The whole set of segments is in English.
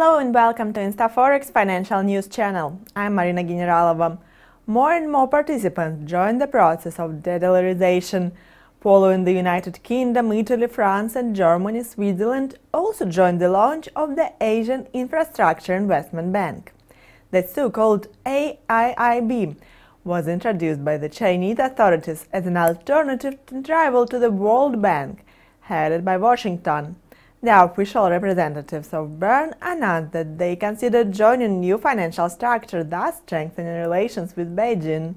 Hello and welcome to InstaForex Financial News Channel. I'm Marina Generalova. More and more participants join the process of de-dollarization. Following the United Kingdom, Italy, France and Germany, Switzerland also joined the launch of the Asian Infrastructure Investment Bank. The so-called AIIB was introduced by the Chinese authorities as an alternative rival to the World Bank, headed by Washington. The official representatives of Bern announced that they considered joining new financial structure, thus strengthening relations with Beijing.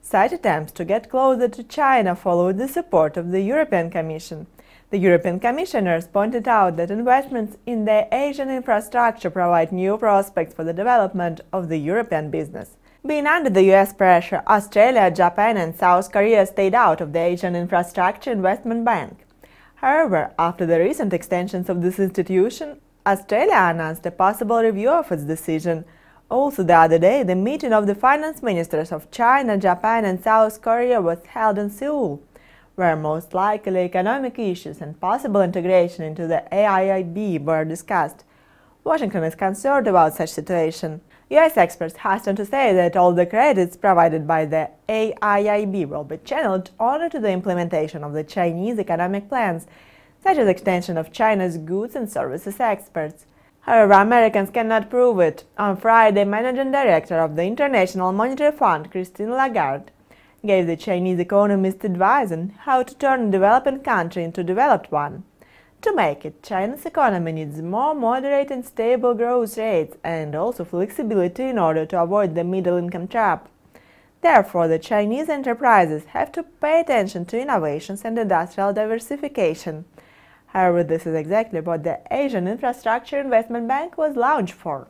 Such attempts to get closer to China followed the support of the European Commission. The European Commissioners pointed out that investments in the Asian infrastructure provide new prospects for the development of the European business. Being under the US pressure, Australia, Japan and South Korea stayed out of the Asian Infrastructure Investment Bank. However, after the recent extensions of this institution, Australia announced a possible review of its decision. Also the other day, the meeting of the finance ministers of China, Japan and South Korea was held in Seoul, where most likely economic issues and possible integration into the AIIB were discussed. Washington is concerned about such situation. US experts hasten to say that all the credits provided by the AIIB will be channeled only to the implementation of the Chinese economic plans, such as extension of China's goods and services exports. However, Americans cannot prove it. On Friday, managing director of the International Monetary Fund, Christine Lagarde, gave the Chinese economist advice on how to turn a developing country into a developed one. To make it, China's economy needs more moderate and stable growth rates and also flexibility in order to avoid the middle income trap. Therefore, the Chinese enterprises have to pay attention to innovations and industrial diversification. However, this is exactly what the Asian Infrastructure Investment Bank was launched for.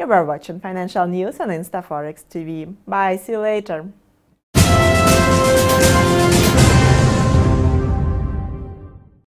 You were watching financial news on InstaForex TV. Bye, see you later.